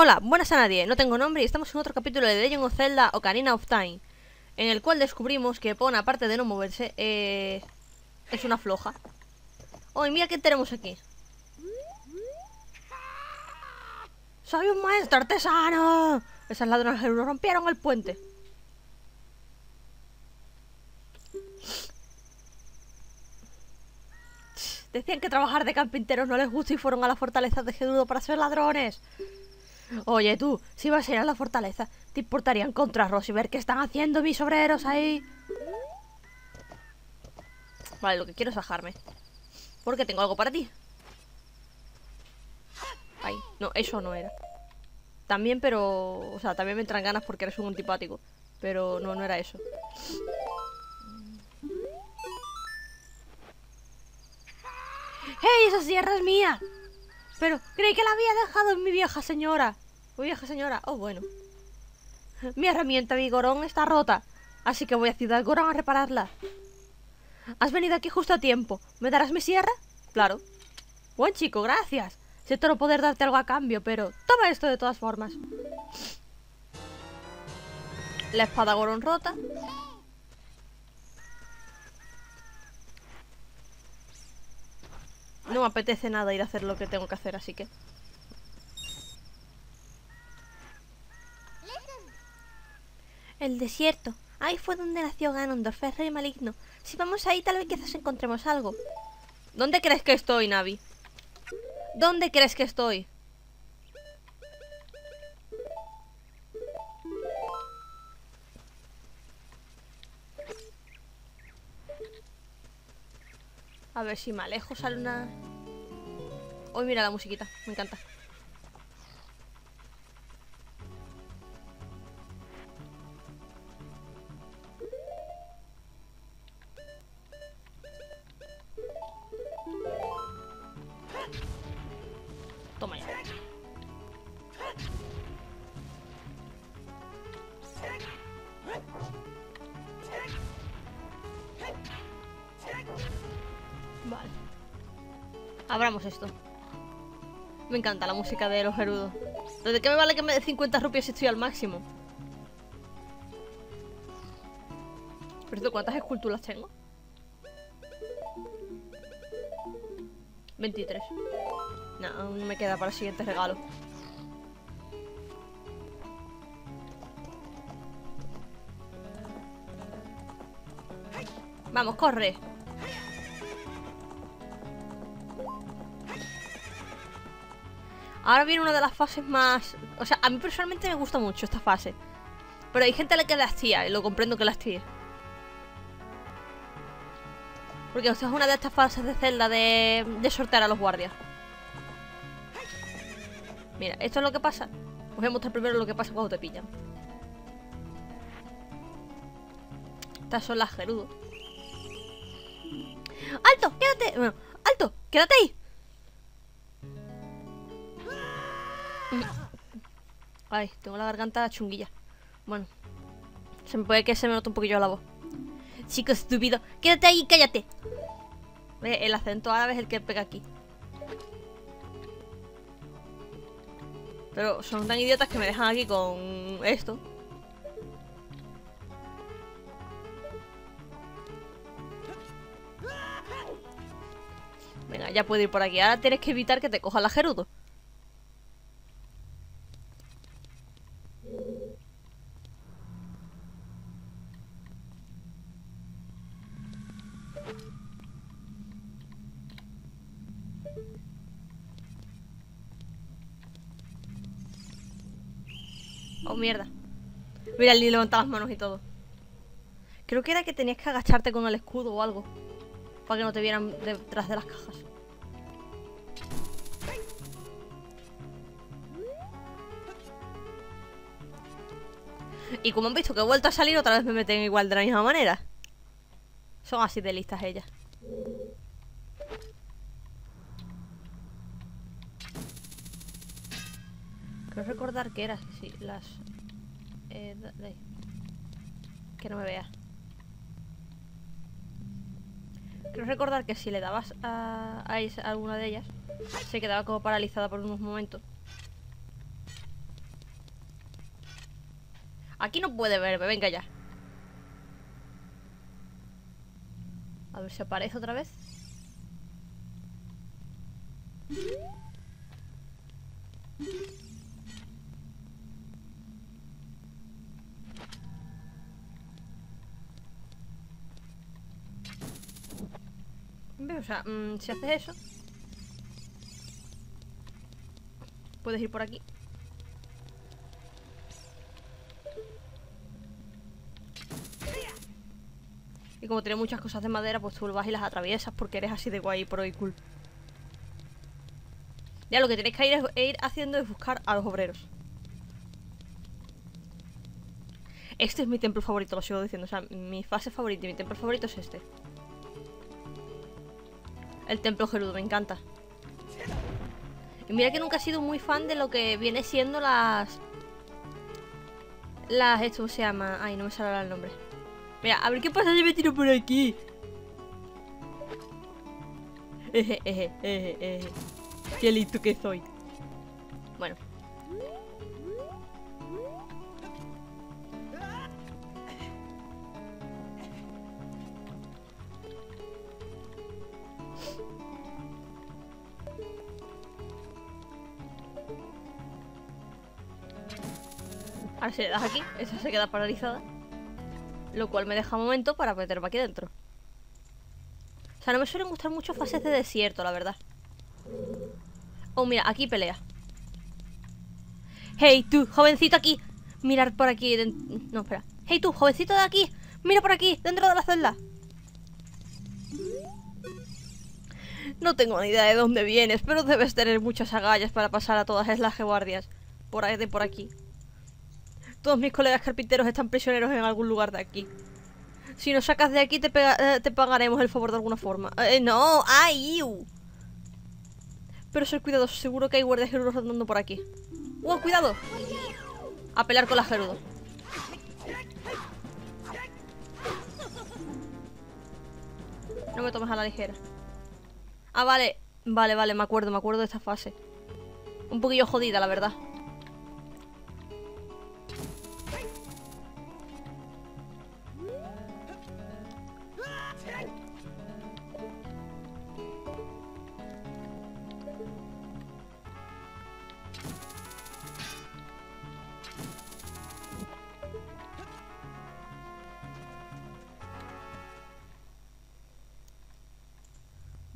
Hola, buenas a nadie, no tengo nombre y estamos en otro capítulo de Legend of Zelda Ocarina of Time En el cual descubrimos que Pon, aparte de no moverse, eh, es una floja. Oh, y mira qué tenemos aquí. ¡Soy un maestro artesano! Esas ladronas rompieron el puente. Decían que trabajar de carpinteros no les gusta y fueron a la fortaleza de Gerudo para ser ladrones Oye tú, si vas a ir a la fortaleza, ¿te importaría encontrarlos y ver qué están haciendo mis obreros ahí? Vale, lo que quiero es bajarme. Porque tengo algo para ti. Ay, no, eso no era. También, pero... O sea, también me entran ganas porque eres un antipático. Pero no, no era eso. ¡Hey! ¡Esa sierra es mía! Pero creí que la había dejado en mi vieja señora. Mi vieja señora. Oh, bueno. Mi herramienta Vigorón está rota. Así que voy a Ciudad Gorón a repararla. Has venido aquí justo a tiempo. ¿Me darás mi sierra? Claro. Buen chico, gracias. Siento no poder darte algo a cambio, pero toma esto de todas formas. La espada Gorón rota. No me apetece nada ir a hacer lo que tengo que hacer, así que... El desierto. Ahí fue donde nació Ganondorf, el rey maligno. Si vamos ahí, tal vez quizás encontremos algo. ¿Dónde crees que estoy, Navi? ¿Dónde crees que estoy? A ver si me alejo sale una... Uy, mira la musiquita, me encanta. Esto. Me encanta la música de los gerudos. ¿Pero de qué me vale que me dé 50 rupias si estoy al máximo? Por ¿cuántas esculturas tengo? 23. No, aún me queda para el siguiente regalo. Vamos, corre. Ahora viene una de las fases más... O sea, a mí personalmente me gusta mucho esta fase. Pero hay gente a la que la hastía y lo comprendo que la hastíe. Porque o sea, es una de estas fases de Zelda de, de sortear a los guardias. Mira, esto es lo que pasa. Os voy a mostrar primero lo que pasa cuando te pillan. Estas son las gerudos. ¡Alto! ¡Quédate! Bueno, ¡alto! ¡Quédate ahí! Ay, tengo la garganta chunguilla. Bueno. Se me puede que se me note un poquillo la voz. Chico estúpido. Quédate ahí, cállate. El acento árabe es el que pega aquí. Pero son tan idiotas que me dejan aquí con esto. Venga, ya puedo ir por aquí. Ahora tienes que evitar que te coja la Gerudo. Oh, mierda. Mira, el levanta las manos y todo. Creo que era que tenías que agacharte con el escudo o algo. Para que no te vieran detrás de las cajas. Y como han visto que he vuelto a salir, otra vez me meten igual de la misma manera. Son así de listas ellas. Que era, sí, las... Eh, de. Que no me vea. Creo recordar que si le dabas a alguna de ellas, se quedaba como paralizada por unos momentos. Aquí no puede verme, venga ya. A ver si aparece otra vez. O sea, mm, si haces eso Puedes ir por aquí. Y como tiene muchas cosas de madera Pues tú vas y las atraviesas Porque eres así de guay pro y cool. Ya lo que tenéis que ir, ir haciendo Es buscar a los obreros. Este es mi templo favorito, lo sigo diciendo O sea, mi fase favorita y mi templo favorito es este el templo Gerudo, me encanta. Y mira que nunca he sido muy fan de lo que viene siendo las... Las... Esto se llama... Ay, no me sale el nombre. Mira, a ver qué pasa si me tiro por aquí. Eje, eje, eje, eje. Qué listo que soy. Ahora si le das aquí, esa se queda paralizada. Lo cual me deja un momento para meterme aquí dentro. O sea, no me suelen gustar mucho fases de desierto, la verdad. Oh, mira, aquí pelea. Hey, tú, jovencito aquí. Mirar por aquí. No, espera. Hey, tú, jovencito de aquí. Mira por aquí, dentro de la celda. No tengo ni idea de dónde vienes, pero debes tener muchas agallas para pasar a todas esas guardias. Por ahí de por aquí. Todos mis colegas carpinteros están prisioneros en algún lugar de aquí. Si nos sacas de aquí te, eh, te pagaremos el favor de alguna forma. Eh, no, ¡ay! Pero ser cuidadoso, seguro que hay guardias gerudos rondando por aquí. ¡Uh, cuidado! A pelear con la gerudo. No me tomes a la ligera. Ah, vale. Vale, vale, me acuerdo, me acuerdo de esta fase. Un poquillo jodida, la verdad.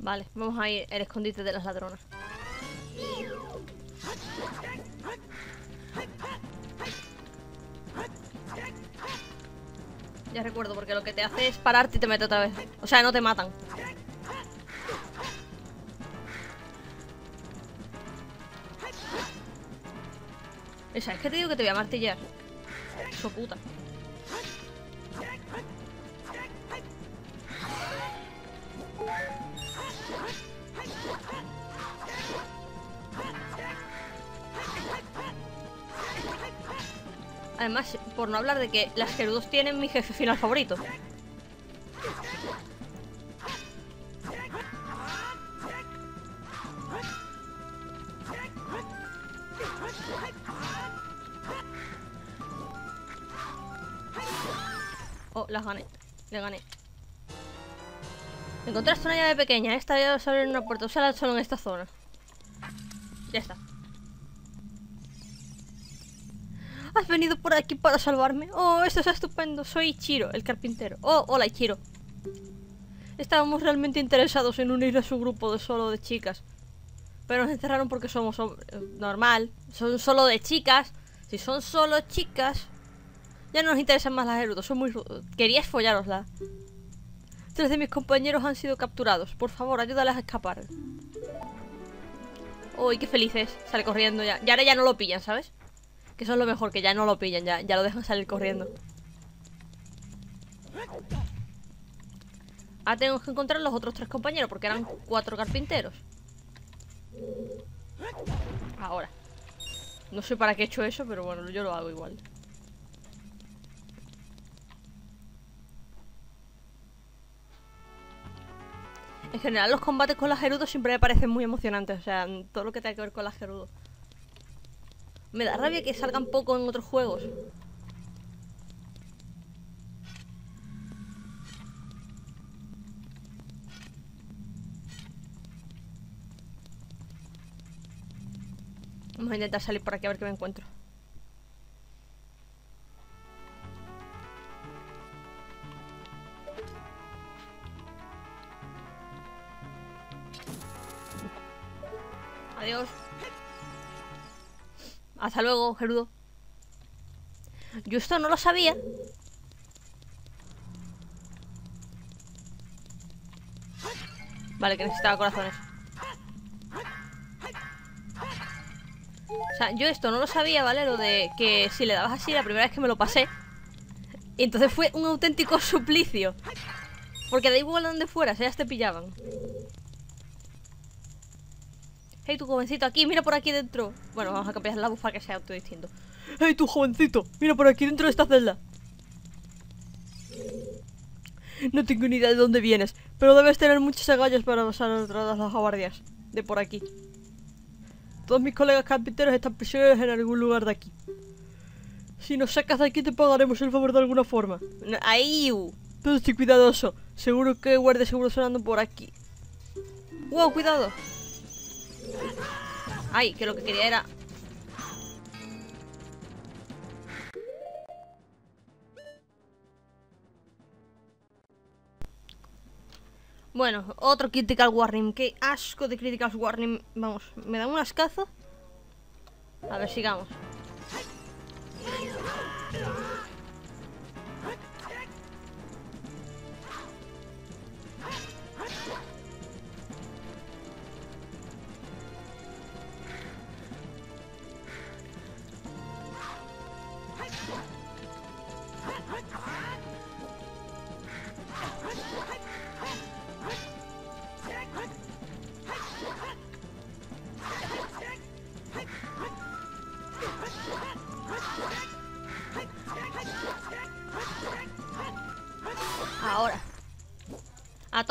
Vale, vamos a ir el escondite de las ladronas. Ya recuerdo, porque lo que te hace es pararte y te mete otra vez. O sea, no te matan. Esa, es que te digo que te voy a martillar. Eso puta. Por no hablar de que las Gerudos tienen mi jefe final favorito. Oh, las gané. Le gané. Encontraste una llave pequeña. Esta llave solo en una puerta. Úsala solo en esta zona. Ya está. ¿Has venido por aquí para salvarme? Oh, esto es estupendo. Soy Ichiro, el carpintero. Oh, hola Ichiro. Estábamos realmente interesados en unir a su grupo de solo de chicas. Pero nos encerraron porque somos normal. Son solo de chicas. Si son solo chicas, ya no nos interesan más las erudos. Son muy... Querías follárosla. Tres de mis compañeros han sido capturados. Por favor, ayúdales a escapar. Uy, qué felices. Sale corriendo ya. Y ahora ya no lo pillan, ¿sabes? Eso es lo mejor, que ya no lo pillan, ya, ya lo dejan salir corriendo. Ahora tenemos que encontrar los otros tres compañeros, porque eran cuatro carpinteros. Ahora. No sé para qué he hecho eso, pero bueno, yo lo hago igual. En general los combates con las Gerudo siempre me parecen muy emocionantes, o sea, todo lo que tenga que ver con las Gerudo. Me da rabia que salgan poco en otros juegos. Vamos a intentar salir por aquí a ver qué me encuentro. Hasta luego, Gerudo. Yo esto no lo sabía. Vale, que necesitaba corazones. O sea, yo esto no lo sabía, ¿vale? Lo de que si le dabas así la primera vez que me lo pasé. Y entonces fue un auténtico suplicio. Porque da igual donde fueras, ellas te pillaban. Hey, tu jovencito, aquí, mira por aquí dentro. Bueno, vamos a cambiar la bufa que sea autodistinto. Hey, tu jovencito, mira por aquí dentro de esta celda. No tengo ni idea de dónde vienes, pero debes tener muchas agallas para pasar a todas las guardias de por aquí. Todos mis colegas carpinteros están prisioneros en algún lugar de aquí. Si nos sacas de aquí te pagaremos el favor de alguna forma. ¡Ahí! Todo estoy cuidadoso. Seguro que guardias seguro sonando por aquí. ¡Wow! ¡Cuidado! Ay, que lo que quería era... Bueno, otro critical warning. Qué asco de critical warning. Vamos, me dan un ascazo. A ver, sigamos.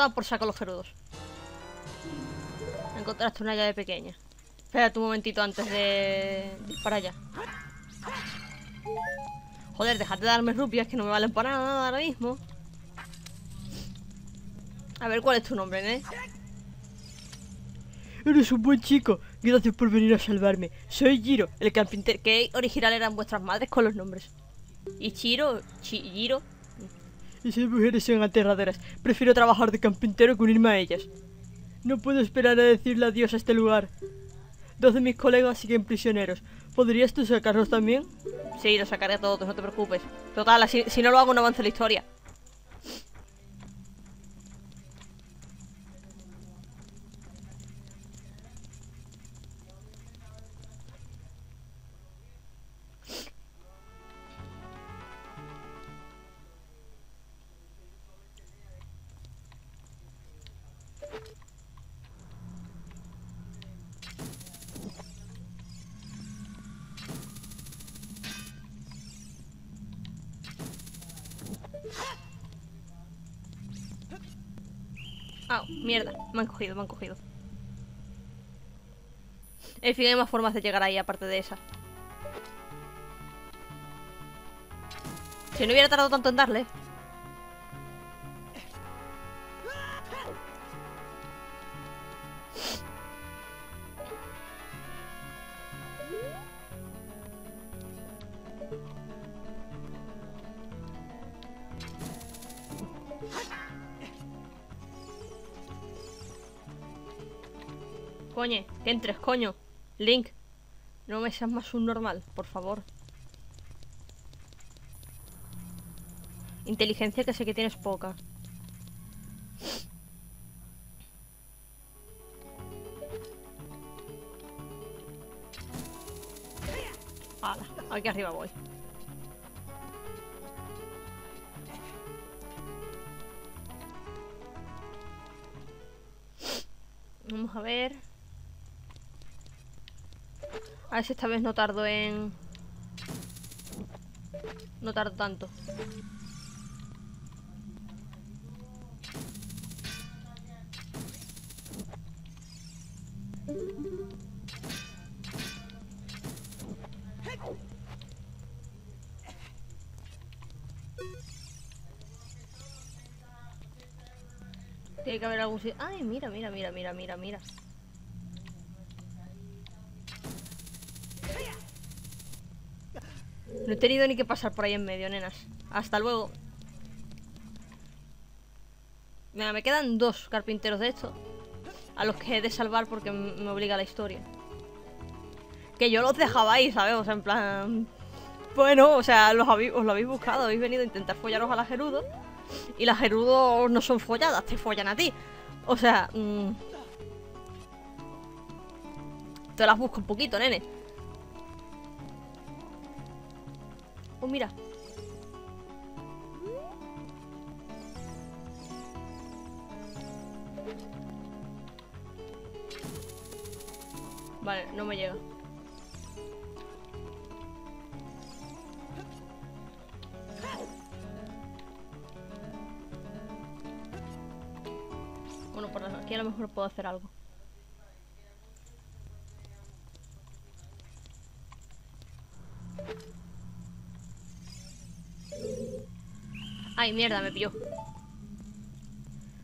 Por saco los gerudos. Encontraste una llave pequeña. Espérate un momentito antes de para allá. Joder, déjate de darme rupias que no me valen para nada ahora mismo. A ver, ¿cuál es tu nombre, eh? Eres un buen chico. Gracias por venir a salvarme. Soy Giro, el carpintero. ¿Qué original eran vuestras madres con los nombres? ¿Y Chiro? ¿Giro? Esas mujeres son aterradoras. Prefiero trabajar de carpintero que unirme a ellas. No puedo esperar a decirle adiós a este lugar. Dos de mis colegas siguen prisioneros. ¿Podrías tú sacarlos también? Sí, los sacaré a todos, no te preocupes. Total, si, si no lo hago no avanza la historia. Mierda, me han cogido, me han cogido. En fin, hay más formas de llegar ahí aparte de esa. Si no hubiera tardado tanto en darle. Coño, que entres, coño. Link, no me seas más un normal, por favor. Inteligencia que sé que tienes poca. Hala, aquí arriba voy. Vamos a ver. A ver si esta vez no tardo en... No tardo tanto. Tiene que haber algún sitio... Ay, mira, mira, mira, mira, mira, mira. No he tenido ni que pasar por ahí en medio, nenas. Hasta luego. Mira, me quedan dos carpinteros de estos. A los que he de salvar porque me obliga la historia. Que yo los dejaba ahí, ¿sabes? O sea, en plan... Bueno, o sea, los os lo habéis buscado. Habéis venido a intentar follaros a la Gerudo. Y las Gerudo no son folladas, te follan a ti. O sea... Mmm, te las busco un poquito, nene. Oh, mira. Vale, no me llega. Bueno, por aquí a lo mejor puedo hacer algo. Ay, mierda, me pilló.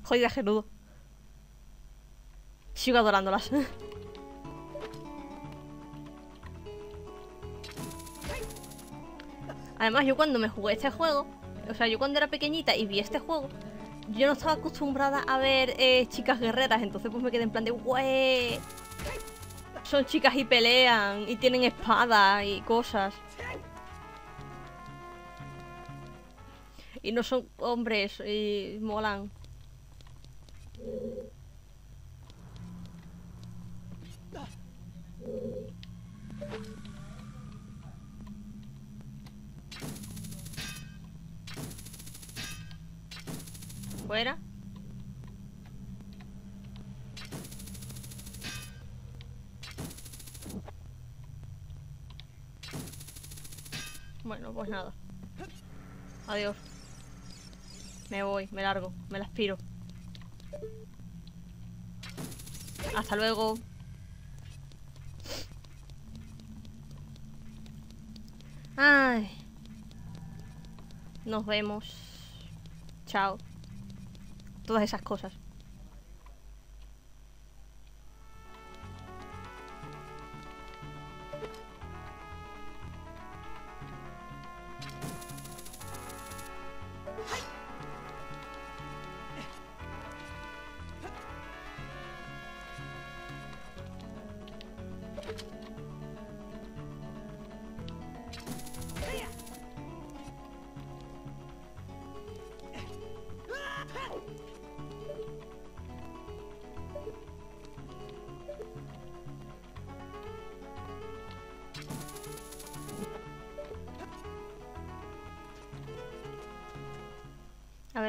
Jodida genudo. Sigo adorándolas. Además, yo cuando me jugué este juego, o sea, yo cuando era pequeñita y vi este juego, yo no estaba acostumbrada a ver eh, chicas guerreras, entonces pues me quedé en plan de, ¡Wey! Son chicas y pelean, y tienen espadas y cosas. Y no son hombres y molan. Fuera. Bueno, pues nada. Adiós. Me voy, me largo, me la aspiro. Hasta luego. Ay. Nos vemos. Chao. Todas esas cosas.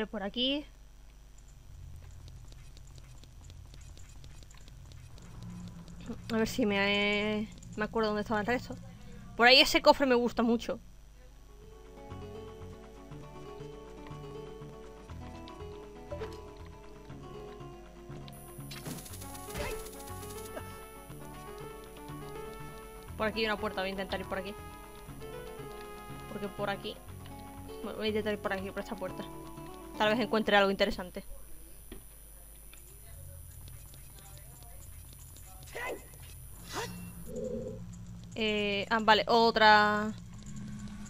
Por aquí. A ver si me, me acuerdo dónde estaba el resto. Por ahí ese cofre me gusta mucho. Por aquí hay una puerta, voy a intentar ir por aquí. Porque por aquí... Voy a intentar ir por aquí, por esta puerta. Tal vez encuentre algo interesante. Eh, ah, vale, otra...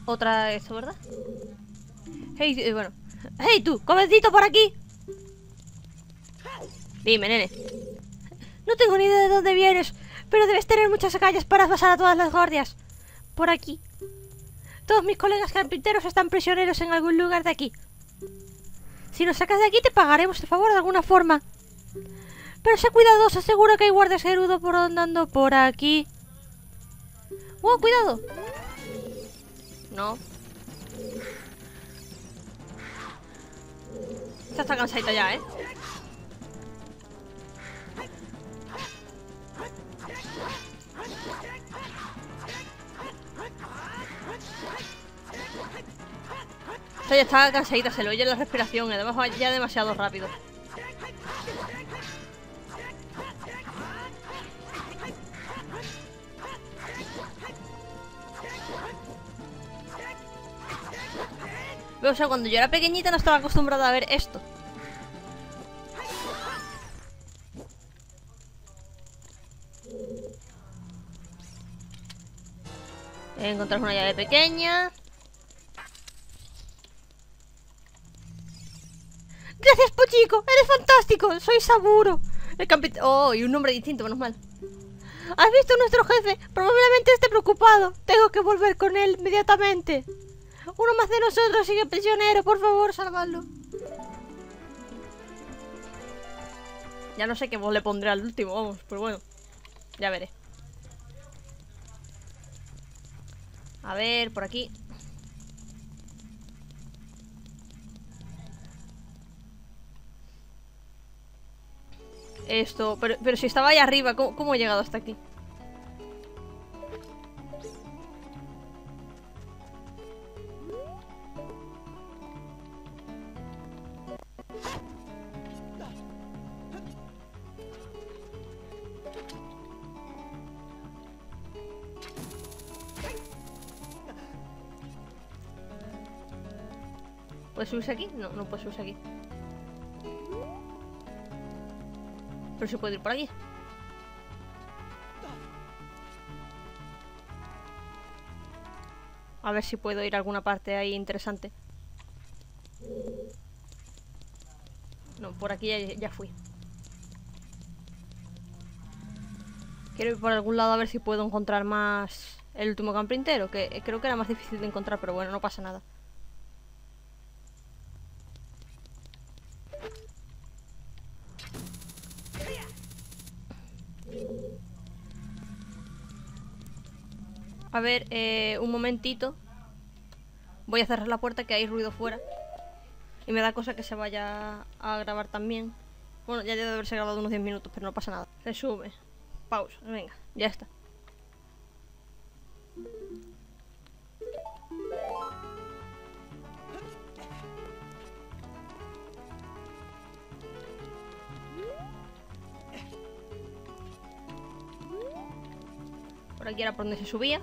Otra esto, ¿verdad? Hey, eh, bueno. ¡Hey, tú! ¡Comedito por aquí! Dime, nene. No tengo ni idea de dónde vienes, pero debes tener muchas calles para pasar a todas las guardias. Por aquí. Todos mis colegas carpinteros están prisioneros en algún lugar de aquí. Si nos sacas de aquí te pagaremos el favor de alguna forma. Pero sé cuidadoso, seguro que hay guardias gerudo por andando por aquí. ¡Oh, cuidado! No. Ya está cansadita ya, ¿eh? Ya está cansadita, se le oye la respiración, además va ya demasiado rápido. o sea, cuando yo era pequeñita no estaba acostumbrada a ver esto. Encontrar una llave pequeña. Gracias, Pochico. Eres fantástico. Soy Saburo. El capitán... Oh, y un nombre distinto, menos mal. ¿Has visto a nuestro jefe? Probablemente esté preocupado. Tengo que volver con él inmediatamente. Uno más de nosotros sigue prisionero. Por favor, salvadlo. Ya no sé qué voz le pondré al último, vamos, pero bueno. Ya veré. A ver, por aquí. Esto, pero, pero si estaba ahí arriba, ¿cómo, ¿cómo he llegado hasta aquí? ¿Puedes subirse aquí? No, no puedes subirse aquí. Pero se puede ir por aquí. A ver si puedo ir a alguna parte ahí interesante. No, por aquí ya, ya fui. Quiero ir por algún lado a ver si puedo encontrar más el último camprintero, que creo que era más difícil de encontrar, pero bueno, no pasa nada. A ver, eh, un momentito. Voy a cerrar la puerta que hay ruido fuera. Y me da cosa que se vaya a grabar también. Bueno, ya debe haberse grabado unos 10 minutos, pero no pasa nada. Resume. Pausa. Venga, ya está. Por aquí era por donde se subía.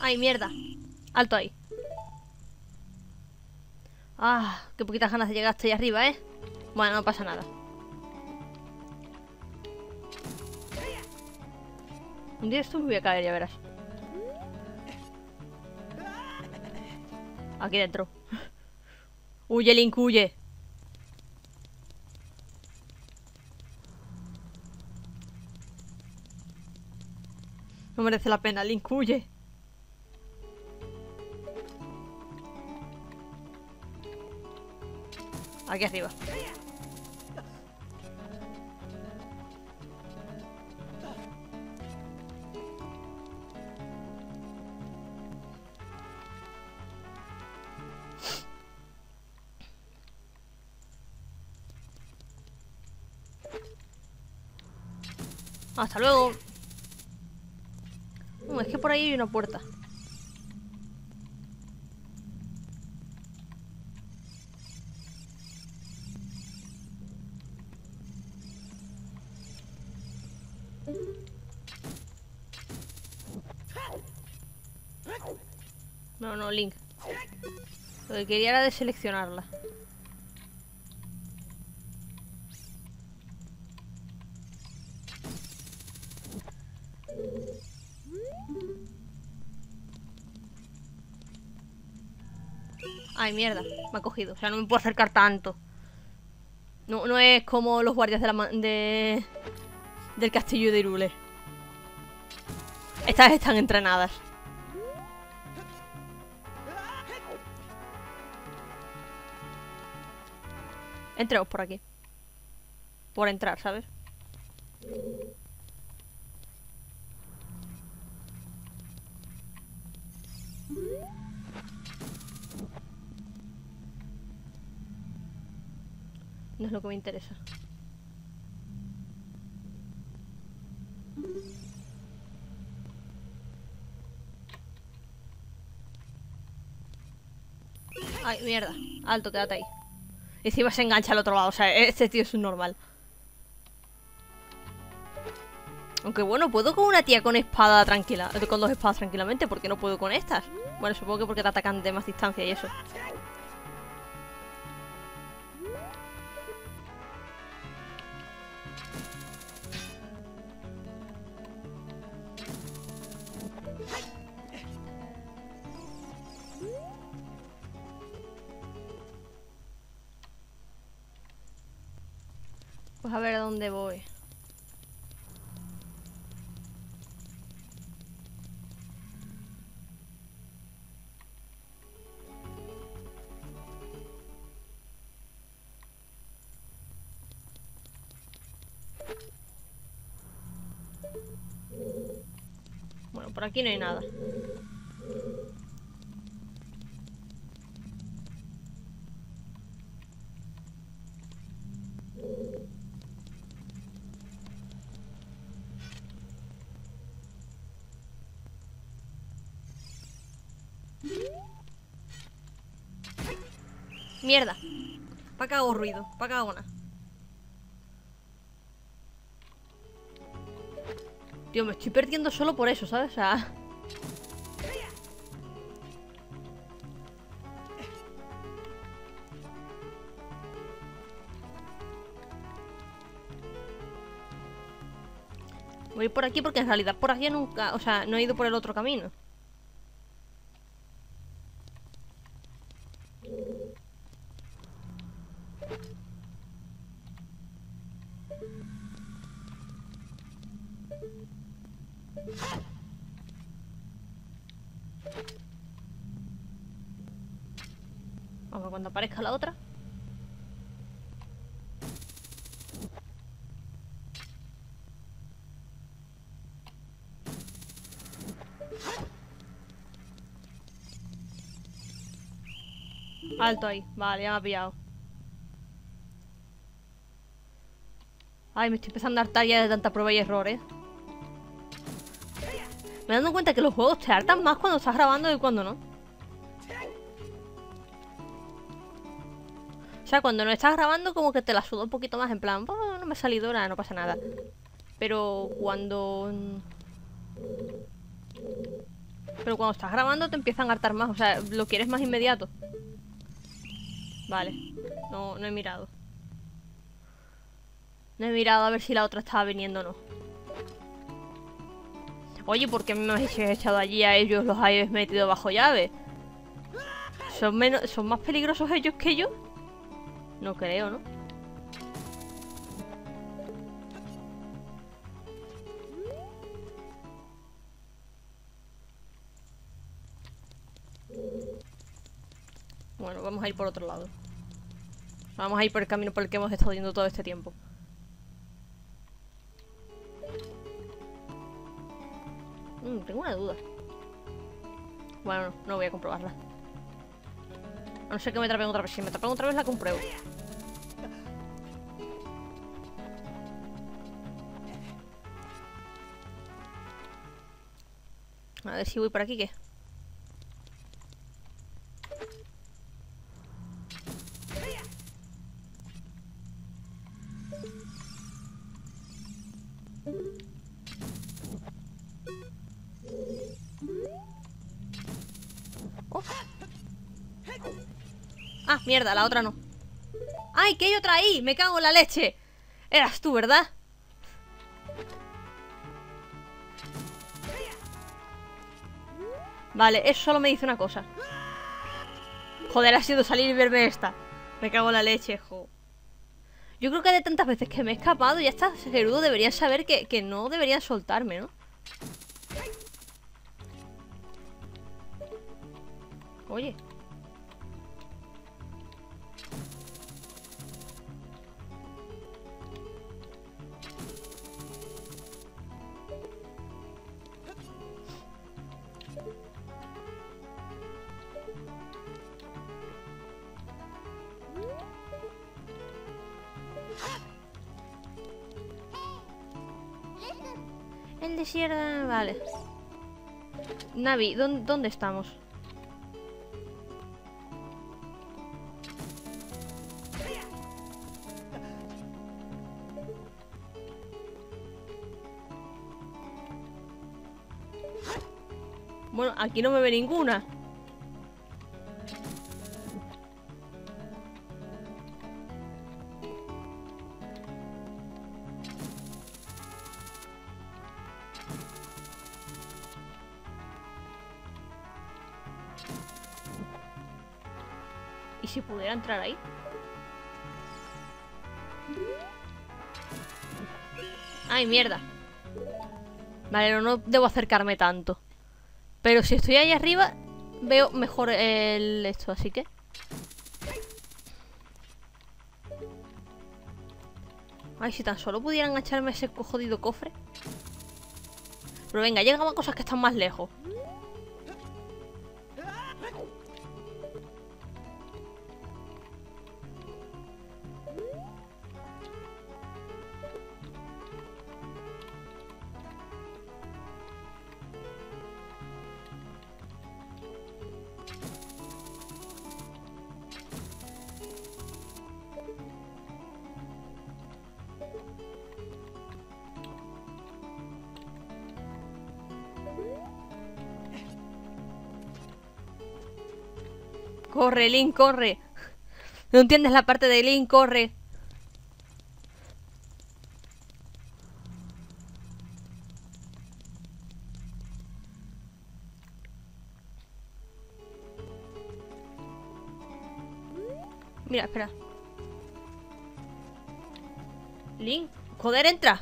Ay, mierda. Alto ahí. Ah, qué poquitas ganas de llegar hasta ahí arriba, ¿eh? Bueno, no pasa nada. Un día esto me voy a caer, ya verás. Aquí dentro. Huye, Link, huye. No merece la pena, Link, huye. Aquí arriba. Hasta luego. No, es que por ahí hay una puerta. No, no, Link. Lo que quería era deseleccionarla. Ay, mierda, me ha cogido. O sea, no me puedo acercar tanto. No, no es como los guardias de la de, del castillo de Irule. Estas están entrenadas. Entremos por aquí. Por entrar, ¿sabes? No es lo que me interesa. Ay, mierda. Alto, quédate ahí. Y encima se engancha al otro lado. O sea, este tío es un normal. Aunque bueno, puedo con una tía con espada tranquila. Con dos espadas tranquilamente. ¿Por qué no puedo con estas? Bueno, supongo que porque te atacan de más distancia y eso. Pues a ver a dónde voy. Bueno, por aquí no hay nada. Mierda. ¿Para qué hago ruido? ¿Para qué hago nada? Tío, me estoy perdiendo solo por eso, ¿sabes? O sea... Voy por aquí porque en realidad por aquí nunca... O sea, no he ido por el otro camino. La otra. Alto ahí. Vale, ya me ha pillado. Ay, me estoy empezando a hartar ya de tanta prueba y error, ¿eh? Me he dado cuenta que los juegos te hartan más cuando estás grabando que cuando no. Sea, cuando no estás grabando como que te la suda un poquito más en plan, oh, no me ha salido nada, no pasa nada. Pero cuando... Pero cuando estás grabando te empiezan a hartar más, o sea, lo quieres más inmediato. Vale, no, no he mirado. No he mirado a ver si la otra estaba viniendo o no. Oye, ¿por qué me habéis echado allí a ellos los habéis metido bajo llave? ¿Son, menos, ¿Son más peligrosos ellos que yo? No creo, ¿no? Bueno, vamos a ir por otro lado. Vamos a ir por el camino por el que hemos estado yendo todo este tiempo. Mm, tengo una duda. Bueno, no, no voy a comprobarla. No ser que me atrapen otra vez. Si me atrapen otra vez la compruebo. A ver si voy por aquí, ¿qué? Ah, mierda, la otra no. ¡Ay, que hay otra ahí! ¡Me cago en la leche! Eras tú, ¿verdad? Vale, eso solo me dice una cosa. Joder, ha sido salir y verme esta. Me cago en la leche, jo. Yo creo que de tantas veces que me he escapado, ya está Gerudo debería saber que, que no debería soltarme, ¿no? Oye. Vale. Navi, ¿dónde, dónde estamos? Bueno, aquí no me ve ninguna. ¿Y si pudiera entrar ahí? ¡Ay, mierda! Vale, no, no debo acercarme tanto. Pero si estoy ahí arriba, veo mejor el esto, así que... Ay, si tan solo pudieran echarme ese jodido cofre. Pero venga, llegamos a cosas que están más lejos. Corre, Link, corre. No entiendes la parte de Link, corre. Mira, espera. Link, joder, entra.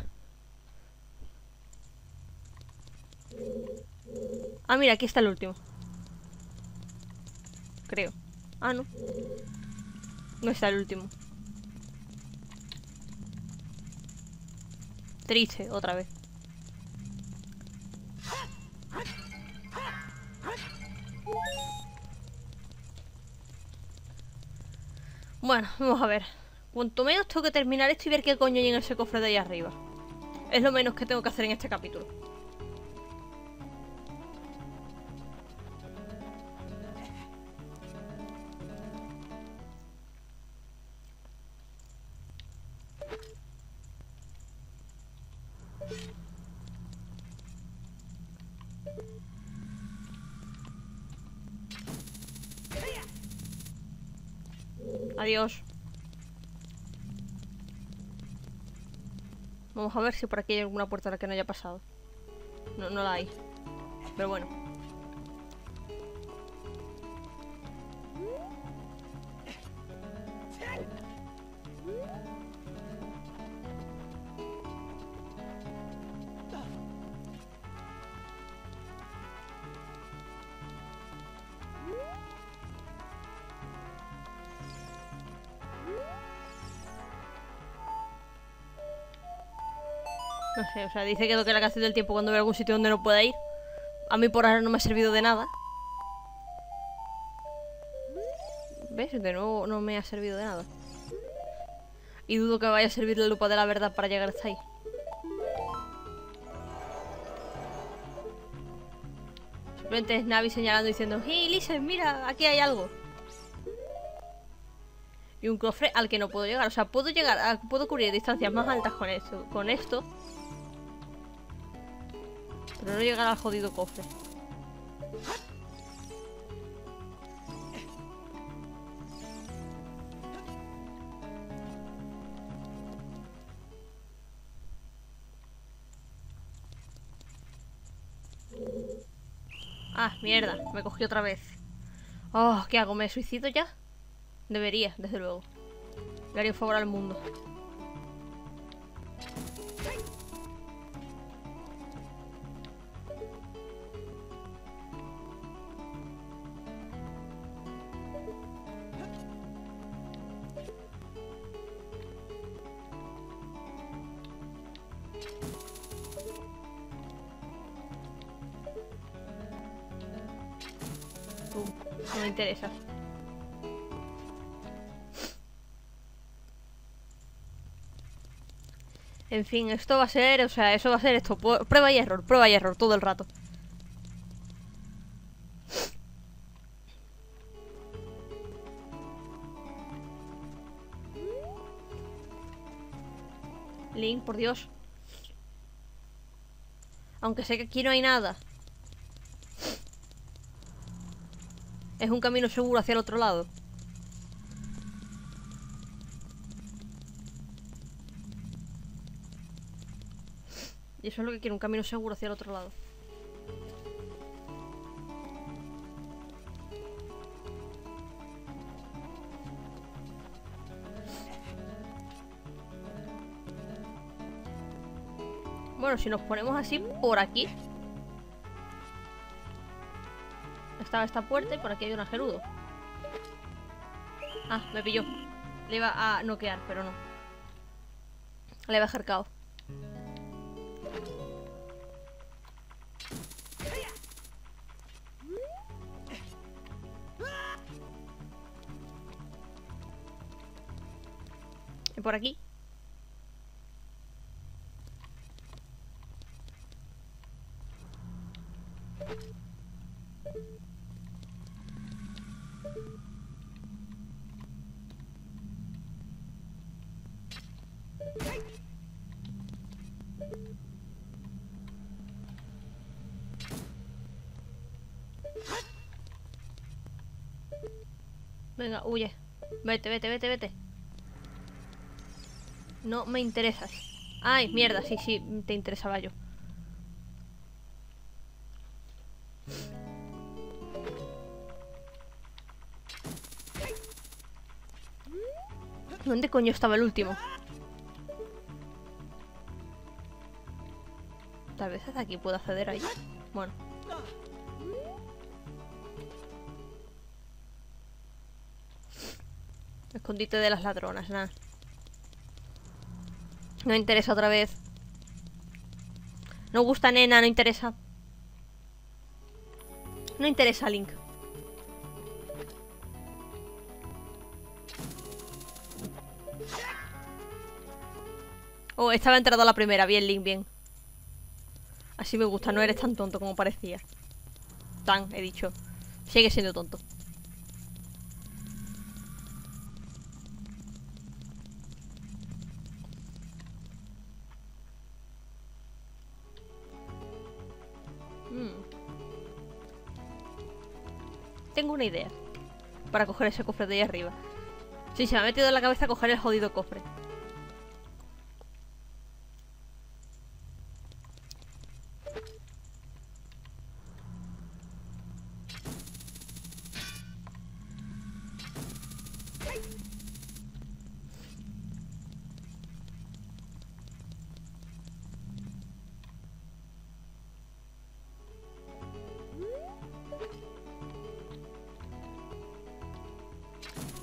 Ah, mira, aquí está el último. Creo. Ah, no. No está el último. Triste, otra vez. Bueno, vamos a ver. Cuanto menos tengo que terminar esto y ver qué coño hay en ese cofre de ahí arriba. Es lo menos que tengo que hacer en este capítulo. Adiós. Vamos a ver si por aquí hay alguna puerta a la que no haya pasado. No, no la hay. Pero bueno. O sea, dice que toque la canción del tiempo cuando ve algún sitio donde no pueda ir. A mí por ahora no me ha servido de nada. ¿Ves? De nuevo no me ha servido de nada. Y dudo que vaya a servir la lupa de la verdad para llegar hasta ahí. Simplemente es Navi señalando diciendo ¡Hey, Lisa, mira! Aquí hay algo. Y un cofre al que no puedo llegar. O sea, puedo llegar, a, puedo cubrir distancias más altas con esto. Con esto. Pero no llegar al jodido cofre. Ah, mierda, me cogí otra vez. Oh, ¿qué hago? ¿Me suicido ya? Debería, desde luego. Le haría un favor al mundo. En fin, esto va a ser, o sea, eso va a ser esto. Prueba y error, prueba y error todo el rato. Link, por Dios. Aunque sé que aquí no hay nada. Es un camino seguro hacia el otro lado. Y eso es lo que quiero, un camino seguro hacia el otro lado. Bueno, si nos ponemos así por aquí. Estaba esta puerta y por aquí hay un ajerudo. Ah, me pilló. Le iba a noquear, pero no. Le iba a dejar caos por aquí Venga, huye. Vete, vete, vete, vete. No me interesas. Ay, mierda, sí, sí, te interesaba yo. ¿Dónde coño estaba el último? Tal vez desde aquí puedo acceder ahí. Bueno. Escondite de las ladronas, nada. No interesa otra vez. No gusta nena, no interesa. No interesa Link. Oh, estaba entrado a la primera. Bien, Link, bien. Así me gusta, no eres tan tonto como parecía. Tan, he dicho. Sigue siendo tonto. Una idea para coger ese cofre de ahí arriba. Sí, se me ha metido en la cabeza coger el jodido cofre.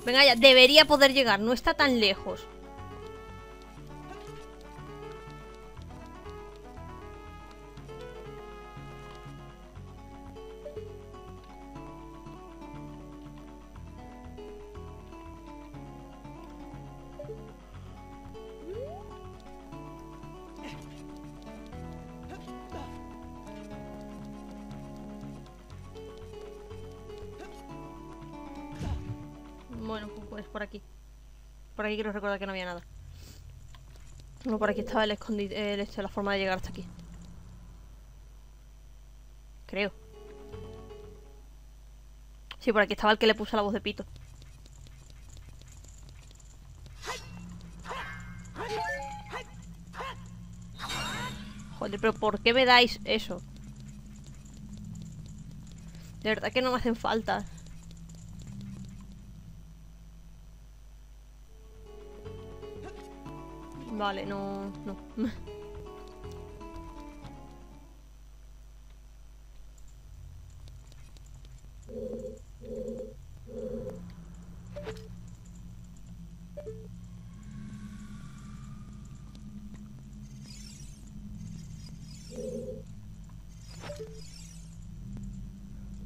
Venga ya, debería poder llegar, no está tan lejos Aquí quiero recordar que no había nada. No, por aquí estaba el escondite, el este, la forma de llegar hasta aquí. Creo. Sí, por aquí estaba el que le puse la voz de pito. Joder, pero ¿por qué me dais eso? De verdad que no me hacen falta. Vale, no, no.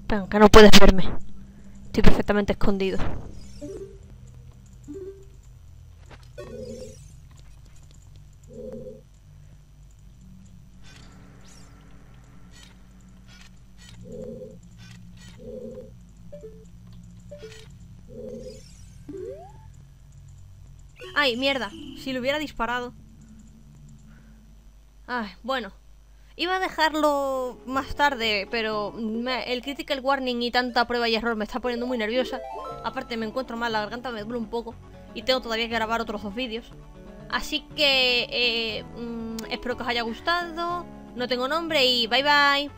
Venga, no puedes verme. Estoy perfectamente escondido. Mierda. Si lo hubiera disparado. Ay, bueno. Iba a dejarlo más tarde, pero el critical warning y tanta prueba y error me está poniendo muy nerviosa. Aparte me encuentro mal, la garganta me duele un poco. Y tengo todavía que grabar otros dos vídeos. Así que eh, mm, espero que os haya gustado. No tengo nombre y bye bye.